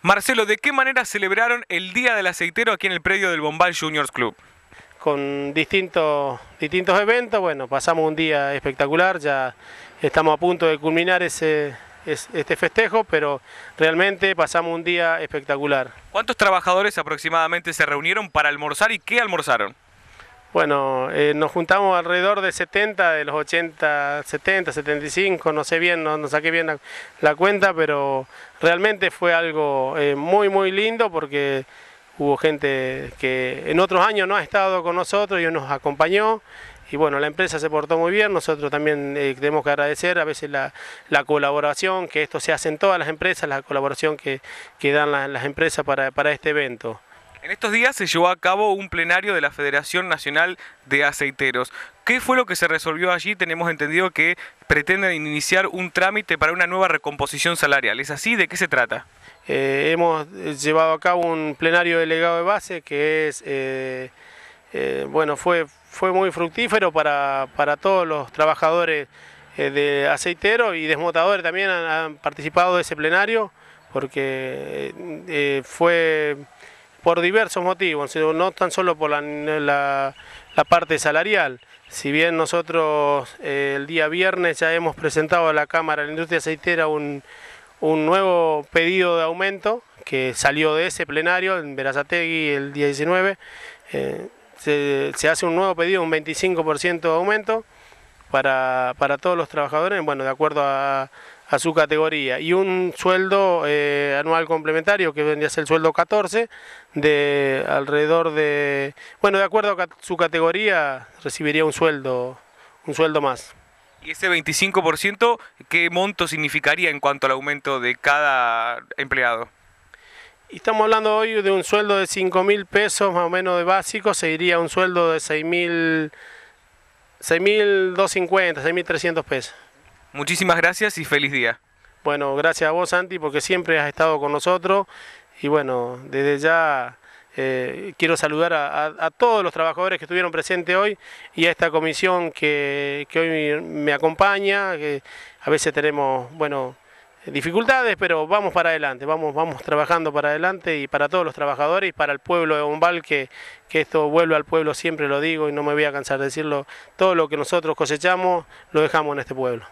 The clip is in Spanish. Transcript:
Marcelo, ¿de qué manera celebraron el Día del Aceitero aquí en el predio del Bombal Juniors Club? Con distintos, distintos eventos, bueno, pasamos un día espectacular, ya estamos a punto de culminar ese, este festejo, pero realmente pasamos un día espectacular. ¿Cuántos trabajadores aproximadamente se reunieron para almorzar y qué almorzaron? Bueno, eh, nos juntamos alrededor de 70, de los 80, 70, 75, no sé bien, no, saqué bien la, cuenta, pero realmente fue algo eh, muy, muy lindo porque hubo gente que en otros años no ha estado con nosotros y nos acompañó. Y bueno, la empresa se portó muy bien, nosotros también eh, tenemos que agradecer a veces la, colaboración, que esto se hace en todas las empresas, la colaboración que, dan las empresas para este evento. En estos días se llevó a cabo un plenario de la Federación Nacional de Aceiteros. ¿Qué fue lo que se resolvió allí? Tenemos entendido que pretenden iniciar un trámite para una nueva recomposición salarial. ¿Es así? ¿De qué se trata? Eh, hemos llevado a cabo un plenario delegado de base que es, eh, eh, bueno, fue, fue muy fructífero para, todos los trabajadores de aceiteros y desmotadores también han participado de ese plenario porque fue por diversos motivos, no tan solo por la, parte salarial. Si bien nosotros eh, el día viernes ya hemos presentado a la Cámara de la Industria Aceitera un, nuevo pedido de aumento que salió de ese plenario en Verazategui el día 19, eh, se, hace un nuevo pedido, un 25% de aumento para, para todos los trabajadores, bueno, de acuerdo a, a su categoría. Y un sueldo eh, anual complementario que vendría a ser el sueldo 14 de alrededor de bueno de acuerdo a su categoría recibiría un sueldo un sueldo más. Y ese 25% qué monto significaría en cuanto al aumento de cada empleado estamos hablando hoy de un sueldo de 5 mil pesos más o menos de básico se iría un sueldo de 6 mil 6.250, 6.300 pesos. Muchísimas gracias y feliz día. Bueno, gracias a vos, Santi, porque siempre has estado con nosotros. Y bueno, desde ya eh, quiero saludar a, todos los trabajadores que estuvieron presentes hoy y a esta comisión que, que hoy me acompaña, que a veces tenemos, bueno, dificultades, pero vamos para adelante, vamos, vamos trabajando para adelante y para todos los trabajadores y para el pueblo de Bombal, que, que esto vuelve al pueblo, siempre lo digo y no me voy a cansar de decirlo, todo lo que nosotros cosechamos lo dejamos en este pueblo.